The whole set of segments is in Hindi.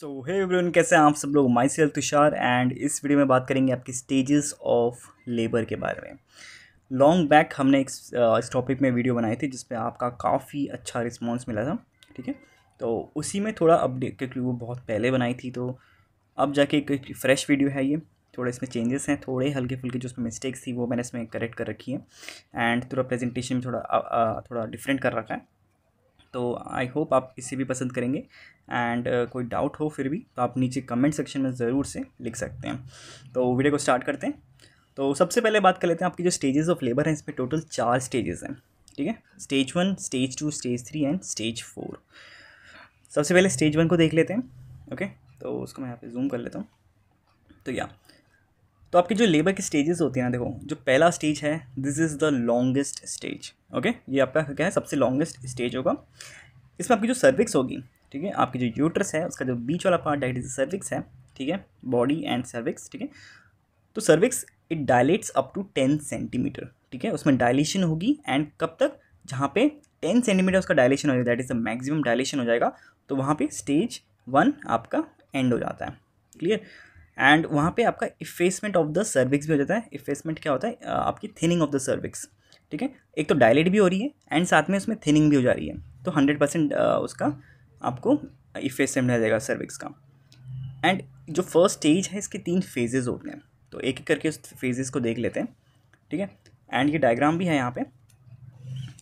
सो हे एवरीवन कैसे हैं आप सब लोग? माई सेल्फ तुषार एंड इस वीडियो में बात करेंगे आपकी स्टेजेस ऑफ़ लेबर के बारे में। लॉन्ग बैक हमने एक इस टॉपिक में वीडियो बनाई थी जिसमें आपका काफ़ी अच्छा रिस्पॉन्स मिला था, ठीक है? तो उसी में थोड़ा अपडेट क्योंकि वो बहुत पहले बनाई थी तो अब जाके एक फ्रेश वीडियो है ये। थोड़े इसमें चेंजेस हैं, थोड़े हल्के फुल्के जो उसमें मिस्टेक्स थी वो मैंने इसमें करेक्ट कर रखी है। एंड थोड़ा प्रेजेंटेशन में थोड़ा थोड़ा डिफरेंट कर रखा है। तो आई होप आप इसे भी पसंद करेंगे। एंड uh, कोई डाउट हो फिर भी तो आप नीचे कमेंट सेक्शन में ज़रूर से लिख सकते हैं। तो वीडियो को स्टार्ट करते हैं। तो सबसे पहले बात कर लेते हैं आपकी जो स्टेजेस ऑफ़ लेबर हैं इसमें टोटल चार स्टेजेस हैं। ठीक है? Stage one stage two stage three and stage four सबसे पहले स्टेज वन को देख लेते हैं। ओके तो उसको मैं यहाँ पे जूम कर लेता हूँ। तो या तो आपके जो लेबर के स्टेजेस होते हैं ना, देखो, जो पहला स्टेज है this is the longest stage okay ये आपका क्या है? सबसे लॉन्गेस्ट स्टेज होगा। इसमें आपकी जो सर्विक्स होगी, ठीक है? आपकी जो यूट्रस है, उसका जो बीच वाला पार्ट डायट इज़ सर्विक्स है, ठीक है? बॉडी एंड सर्विक्स ठीक है? तो cervix it dilates up to ten centimetre ठीक है? उसमें डायलेशन होगी एंड कब तक? जहाँ पे टेन सेंटीमीटर उसका डायलेशन हो जाएगा that is the maximum dilation हो जाएगा तो वहाँ पे स्टेज वन आपका एंड हो जाता है क्लियर एंड वहाँ पे आपका इफेसमेंट ऑफ़ द सर्विक्स भी हो जाता है। इफेसमेंट क्या होता है? आपकी थिनिंग ऑफ़ द सर्विक्स ठीक है? एक तो डायलेट भी हो रही है एंड साथ में उसमें थिनिंग भी हो जा रही है। तो हंड्रेड परसेंट उसका आपको इफेसमेंट मिल जाएगा सर्विक्स का। एंड जो फ़र्स्ट स्टेज है, इसके तीन फेजेज़ होते हैं। तो एक एक करके उस फेजेज़ को देख लेते हैं। ठीक है? एंड ये डायग्राम भी है यहाँ पे।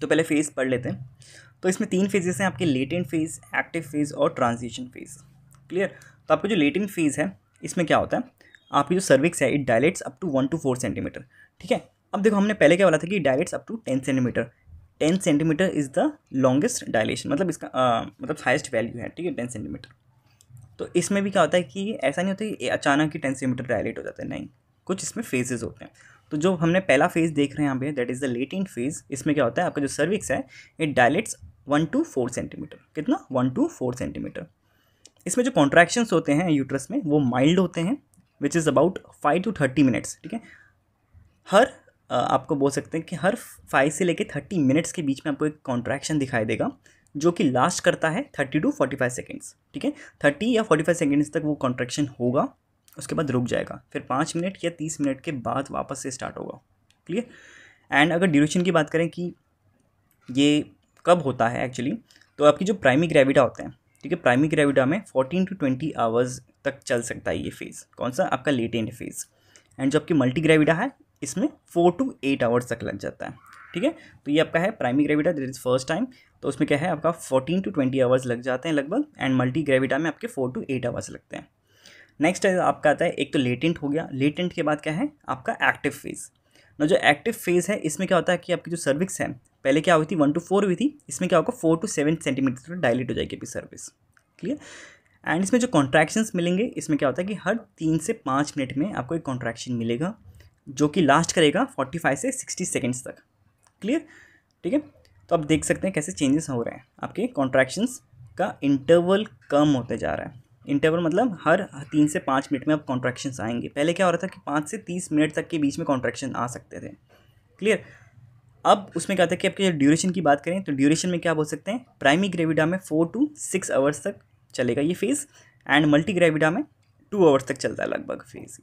तो पहले फ़ेज़ पढ़ लेते हैं। तो इसमें तीन फेजेस हैं आपके लेटेंट फ़ेज़ एक्टिव फ़ेज़ और ट्रांजिशन फ़ेज़ क्लियर तो आपका जो लेटेंट फ़ेज़ है इसमें क्या होता है? आपकी जो सर्विक्स है it dilates up to one to four centimetre ठीक है? अब देखो हमने पहले क्या बोला था कि dilates up to ten centimetre ten centimetre is the longest dilation मतलब इसका आ, मतलब हाइस्ट वैल्यू है ठीक है? टेन सेंटीमीटर तो इसमें भी क्या होता है कि ऐसा नहीं होता कि अचानक ही टेन सेंटीमीटर डायलेट हो जाता है नहीं. कुछ इसमें फेजेज होते हैं. तो जो हमने पहला फ़ेज़ देख रहे हैं यहाँ पे that is the latent phase इसमें क्या होता है? आपका जो सर्विक्स है it dilates one to four centimetre कितना? वन टू फोर सेंटीमीटर इसमें जो कॉन्ट्रैक्शंस होते हैं यूट्रस में, वो माइल्ड होते हैं which is about five to thirty minutes ठीक है? हर आपको बोल सकते हैं कि हर फाइव से लेकर थर्टी मिनट्स के बीच में आपको एक कॉन्ट्रैक्शन दिखाई देगा, जो कि लास्ट करता है thirty to forty five seconds ठीक है? थर्टी या फोर्टी फाइव सेकेंड्स तक वो कॉन्ट्रैक्शन होगा, उसके बाद रुक जाएगा, फिर पाँच मिनट या तीस मिनट के बाद वापस से स्टार्ट होगा क्लियर एंड अगर ड्यूरेशन की बात करें कि ये कब होता है एक्चुअली तो आपकी जो प्राइमी ग्रेविटा होते हैं ठीक है प्राइमरी ग्रेविडा में फोर्टीन टू ट्वेंटी आवर्स तक चल सकता है ये फ़ेज़ कौन सा? आपका लेटेंट फ़ेज़ एंड जो आपकी मल्टी ग्रेविडा है, इसमें फोर टू एट आवर्स तक लग जाता है। ठीक है? तो ये आपका है primary gravida that is first time तो उसमें क्या है? आपका फोर्टीन टू ट्वेंटी आवर्स लग जाते हैं लगभग एंड मल्टी ग्रेविडा में आपके फोर टू एट आवर्स लगते हैं। नेक्स्ट आपका आता है, एक तो लेटेंट हो गया। लेटेंट के बाद क्या है? आपका एक्टिव फ़ेज़ ना जो एक्टिव फ़ेज़ है, इसमें क्या होता है कि आपकी जो सर्विक्स है, पहले क्या हुई थी? वन टू फोर हुई थी। इसमें क्या होगा? फोर टू सेवन सेंटीमीटर तक डायलेट हो जाएगी अभी सर्विस क्लियर एंड इसमें जो कॉन्ट्रैक्शंस मिलेंगे, इसमें क्या होता है कि हर तीन से पाँच मिनट में आपको एक कॉन्ट्रैक्शन मिलेगा, जो कि लास्ट करेगा फोर्टी फाइव से सिक्सटी सेकेंड्स तक। क्लियर ठीक है? तो आप देख सकते हैं कैसे चेंजेस हो रहे हैं। आपके कॉन्ट्रैक्शंस का इंटरवल कम होते जा रहा है। इंटरवल मतलब हर तीन से पाँच मिनट में अब कॉन्ट्रैक्शंस आएँगे। पहले क्या हो रहा था कि पाँच से तीस मिनट तक के बीच में कॉन्ट्रैक्शन आ सकते थे। क्लियर अब उसमें क्या था कि आपके ड्यूरेशन की बात करें तो ड्यूरेशन में क्या बोल सकते हैं? प्राइमरी ग्रेविडा में फोर टू सिक्स आवर्स तक चलेगा ये फ़ेज़ एंड मल्टी ग्रेविडा में टू आवर्स तक चलता है लगभग फ़ेज़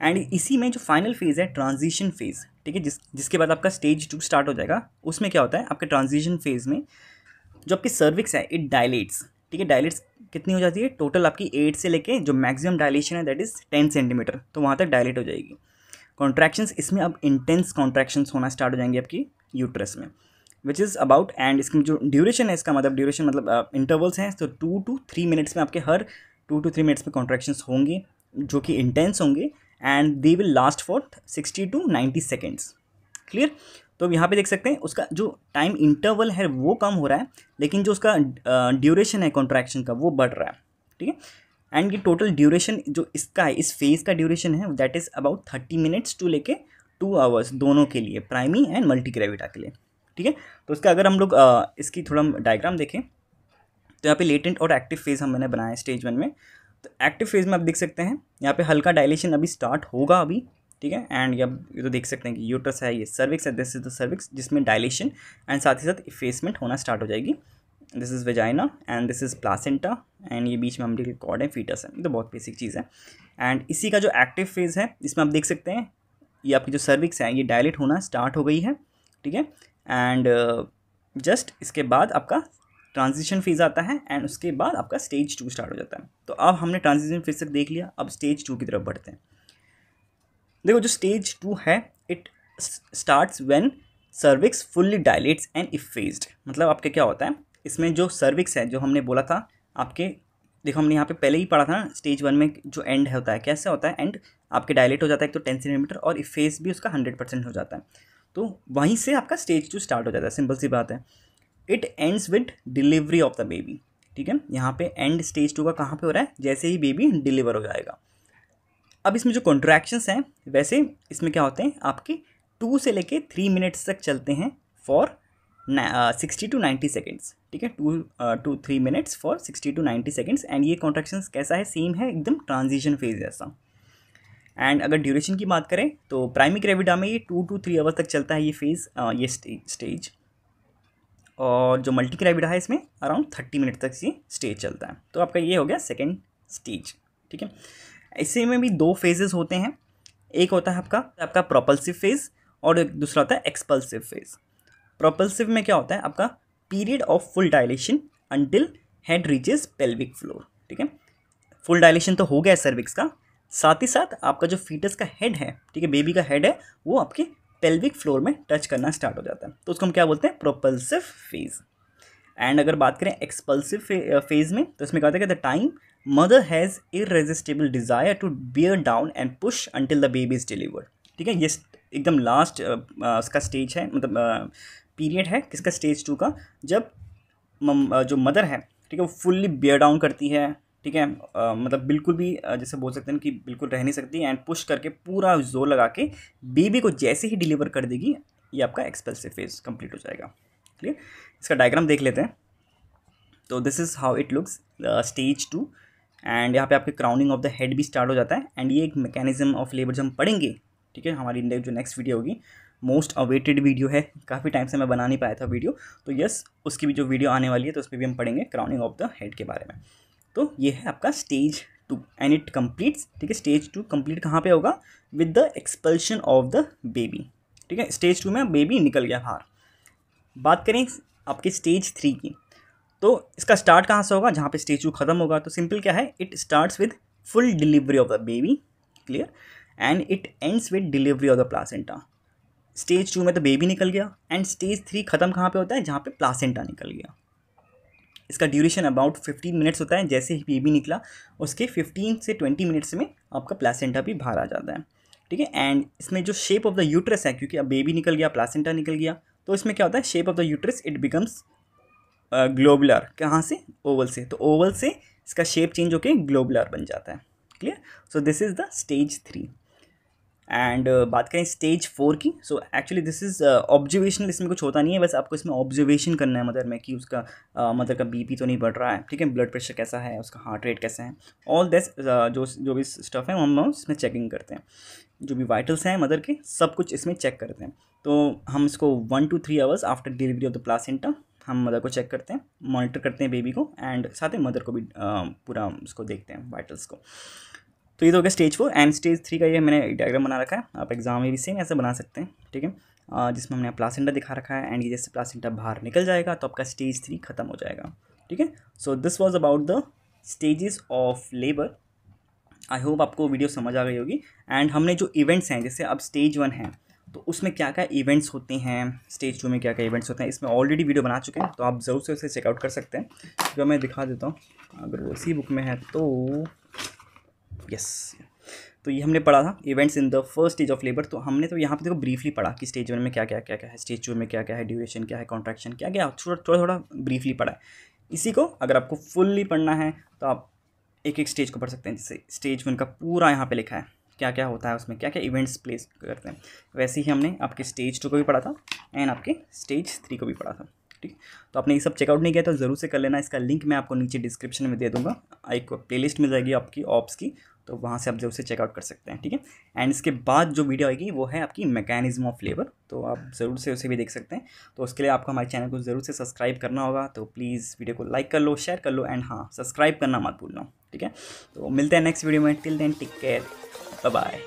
एंड इसी में जो फाइनल फ़ेज़ है ट्रांजिशन फ़ेज़ ठीक है, जिस, जिसके बाद आपका स्टेज टू स्टार्ट हो जाएगा, उसमें क्या होता है? आपके ट्रांजिशन फ़ेज़ में जो आपकी सर्विक्स है इट डायलेट्स ठीक है डायलेट्स कितनी हो जाती है? टोटल आपकी एट से लेके जो मैक्सिमम डायलेशन है दैट इज़ टेन सेंटीमीटर तो वहाँ तक डायलेट हो जाएगी। कॉन्ट्रैक्शंस इसमें अब इंटेंस कॉन्ट्रैक्शंस होना स्टार्ट हो जाएँगे आपकी यूट्रस में विच इज़ अबाउट एंड इसकी जो ड्यूरेशन है, इसका मतलब ड्यूरेशन मतलब इंटरवल्स हैं तो टू टू थ्री मिनट्स में आपके हर टू टू थ्री मिनट्स में कॉन्ट्रैक्शंस होंगे, जो कि इंटेंस होंगे and they will last for sixty to ninety seconds clear तो यहाँ पे देख सकते हैं, उसका जो टाइम इंटरवल है वो कम हो रहा है, लेकिन जो उसका ड्यूरेशन है कॉन्ट्रैक्शन का, वो बढ़ रहा है, ठीक है? एंड ये टोटल ड्यूरेशन जो इसका है, इस फ़ेज़ का ड्यूरेशन है that is about thirty minutes to लेके टू आवर्स दोनों के लिए प्राइमी एंड मल्टी ग्रेविटा के लिए, ठीक है? तो इसका अगर हम लोग इसकी थोड़ा डायग्राम देखें तो यहाँ पे लेटेंट और एक्टिव फ़ेज़ हम मैंने बनाया स्टेज वन में तो एक्टिव फ़ेज़ में आप देख सकते हैं, यहाँ पे हल्का डायलेशन अभी स्टार्ट होगा अभी ठीक है? एंड ये ये तो देख सकते हैं कि यूट्रस है ये सर्विक्स है दिस इज़ द सर्विक्स जिसमें डायलेशन एंड साथ ही साथ इफेसमेंट होना स्टार्ट हो जाएगी। This is vagina and this is placenta and ये बीच में अम्बिलिकल कॉर्ड है फीटस है तो बहुत बेसिक चीज़ है। एंड इसी का जो एक्टिव फ़ेज़ है इसमें आप देख सकते हैं ये आपकी जो सर्विक्स है ये डायलेट होना स्टार्ट हो गई है ठीक है? एंड जस्ट uh, इसके बाद आपका ट्रांजिशन फ़ेज़ आता है एंड उसके बाद आपका स्टेज टू स्टार्ट हो जाता है। तो अब हमने ट्रांजिशन फ़ेज़ तक देख लिया अब स्टेज टू की तरफ़ बढ़ते हैं। देखो, जो स्टेज टू है it starts when cervix fully dilates and effaced मतलब आपके क्या होता है? इसमें जो सर्विक्स है, जो हमने बोला था, आपके, देखो, हमने यहाँ पे पहले ही पढ़ा था ना स्टेज वन में जो एंड होता है, कैसे होता है? एंड आपके डायलेट हो जाता है एक तो टेन सेंटीमीटर और इफेस भी उसका हंड्रेड परसेंट हो जाता है। तो वहीं से आपका स्टेज टू स्टार्ट हो जाता है सिंपल सी बात है। It ends with delivery of the baby ठीक है? यहाँ पे एंड स्टेज टू का कहाँ पे हो रहा है? जैसे ही बेबी डिलीवर हो जाएगा। अब इसमें जो कॉन्ट्रैक्शंस हैं, वैसे इसमें क्या होते हैं? आपके टू से लेके थ्री मिनट्स तक चलते हैं for sixty to ninety seconds ठीक है? Two to three minutes for sixty to ninety seconds and ये कॉन्ट्रैक्शंस कैसा है? सेम है, एकदम ट्रांजिशन फ़ेज़ जैसा एंड अगर ड्यूरेशन की बात करें तो प्राइमरी ग्रेविडा में ये टू टू थ्री आवर्स तक चलता है ये फ़ेज़ ये स्टेज और जो मल्टी ग्रेविडा है इसमें अराउंड थर्टी मिनट तक ये स्टेज चलता है। तो आपका ये हो गया सेकेंड स्टेज ठीक है? इसी में भी दो फेजेस होते हैं। एक होता है आपका आपका प्रोपल्सिव फ़ेज़ और एक दूसरा होता है एक्सपल्सिव फ़ेज़ प्रोपल्सिव में क्या होता है? आपका period of full dilation until head reaches pelvic floor ठीक है? फुल डायलेशन तो हो गया है सर्विक्स का। साथ ही साथ आपका जो फीटस का हेड है, ठीक है बेबी का हेड है, वो आपके पेल्विक फ्लोर में टच करना स्टार्ट हो जाता है। तो उसको हम क्या बोलते हैं? प्रोपल्सिव फ़ेज़ एंड अगर बात करें एक्सपल्सिव फ़ेज़ में तो इसमें क्या होता है कि the time mother has irresistible desire to bear down and push until the baby is delivered ठीक है? ये एकदम लास्ट उसका स्टेज है मतलब पीरियड है किसका स्टेज टू का? जब जो मदर है ठीक है वो फुल्ली बियर डाउन करती है ठीक है? आ, मतलब बिल्कुल भी जैसे बोल सकते हैं कि बिल्कुल रह नहीं सकती एंड पुश करके पूरा ज़ोर लगा के बेबी को जैसे ही डिलीवर कर देगी ये आपका एक्सपेल्सिव फ़ेज़ कंप्लीट हो जाएगा। क्लियर इसका डायग्राम देख लेते हैं। तो this is how it looks stage two and यहाँ पे आपके क्राउनिंग ऑफ़ द हेड भी स्टार्ट हो जाता है। एंड ये एक मैकेनिज्म ऑफ़ लेबर जब हम पढ़ेंगे, ठीक है, हमारी जो नेक्स्ट वीडियो होगी मोस्ट अवेटेड वीडियो है। काफ़ी टाइम से मैं बना नहीं पाया था वीडियो तो यस उसकी भी जो वीडियो आने वाली है तो उस पर भी हम पढ़ेंगे क्राउनिंग ऑफ़ द हेड के बारे में। तो ये है आपका stage two and it completes ठीक है स्टेज टू कंप्लीट कहाँ पे होगा? With the expulsion of the baby ठीक है स्टेज टू में बेबी निकल गया बाहर। बात करें आपके स्टेज थ्री की तो इसका स्टार्ट कहाँ से होगा? जहाँ पे स्टेज टू खत्म होगा। तो सिंपल क्या है? It starts with full delivery of the baby clear and it ends with delivery of the placenta stage two में तो बेबी निकल गया। एंड स्टेज थ्री खत्म कहाँ पे होता है? जहाँ पे प्लासेंटा निकल गया। इसका ड्यूरेशन अबाउट फिफ्टीन मिनट्स होता है। जैसे ही बेबी निकला, उसके फिफ्टीन से ट्वेंटी मिनट्स में आपका प्लासेंटा भी बाहर आ जाता है। ठीक है? एंड इसमें जो शेप ऑफ़ द यूट्रस है, क्योंकि अब बेबी निकल गया प्लासेंटा निकल गया तो इसमें क्या होता है shape of the uterus it becomes globular कहाँ से? ओवल से. तो ओवल से इसका शेप चेंज होकर ग्लोबुलर बन जाता है. Clear so this is the stage three and uh, बात करें स्टेज फोर की so actually this is observational इसमें कुछ होता नहीं है बस आपको इसमें ऑब्जर्वेशन करना है मदर में कि उसका uh, मदर का बीपी तो नहीं बढ़ रहा है ठीक है? ब्लड प्रेशर कैसा है उसका हार्ट रेट कैसा है? ऑल दिस uh, जो जो भी स्टफ़ है हम इसमें चेकिंग करते हैं। जो भी वाइटल्स हैं मदर के सब कुछ इसमें चेक करते हैं। तो हम इसको one two three hours after delivery of the placenta हम मदर को चेक करते हैं मॉनिटर करते हैं बेबी को एंड साथ ही मदर को भी uh, पूरा उसको देखते हैं वाइटल्स को। तो ये तो हो गया stage four and stage three का ये मैंने डायग्राम बना रखा है। आप एग्ज़ाम में भी सेम ऐसे बना सकते हैं, ठीक है? जिसमें हमने प्लासेंटा दिखा रखा है एंड ये जैसे प्लासेंटा बाहर निकल जाएगा तो आपका स्टेज थ्री खत्म हो जाएगा, ठीक है? So this was about the stages of labour I hope आपको वीडियो समझ आ गई होगी। एंड हमने जो इवेंट्स हैं, जैसे अब स्टेज वन है तो उसमें क्या क्या इवेंट्स होते हैं? स्टेज टू में क्या क्या इवेंट्स होते हैं? इसमें ऑलरेडी वीडियो बना चुके हैं तो आप ज़रूर से उसे चेकआउट कर सकते हैं। जो मैं दिखा देता हूँ, अगर वो इसी बुक में है तो यस तो ये हमने पढ़ा था events in the first stage of labour तो हमने तो यहाँ पे देखो ब्रीफली पढ़ा कि स्टेज वन में क्या क्या क्या क्या है स्टेज टू में क्या क्या है ड्यूरेशन क्या है कॉन्ट्रैक्शन क्या क्या, थोड़ा थोड़ा थोड़ा ब्रीफली पढ़ा है। इसी को अगर आपको फुल्ली पढ़ना है तो आप एक एक स्टेज को पढ़ सकते हैं, जैसे स्टेज वन का पूरा यहाँ पर लिखा है। क्या क्या होता है उसमें, क्या क्या इवेंट्स प्लेस करते हैं। वैसे ही हमने आपके स्टेज टू को भी पढ़ा था एंड आपके स्टेज थ्री को भी पढ़ा था, ठीक? तो आपने ये सब चेकआउट नहीं किया तो ज़रूर से कर लेना। इसका लिंक मैं आपको नीचे डिस्क्रिप्शन में दे दूँगा। एक प्लेलिस्ट मिल जाएगी आपकी ऑप्स की। तो वहाँ से आप ज़रूर से चेकआउट कर सकते हैं, ठीक है? एंड इसके बाद जो वीडियो आएगी वो है आपकी मैकेनिज्म ऑफ़ लेबर तो आप ज़रूर से उसे भी देख सकते हैं। तो उसके लिए आपको हमारे चैनल को ज़रूर से सब्सक्राइब करना होगा तो प्लीज़ वीडियो को लाइक कर लो शेयर कर लो एंड हाँ सब्सक्राइब करना मत भूलना, ठीक है? तो मिलते हैं नेक्स्ट वीडियो में till then take care bye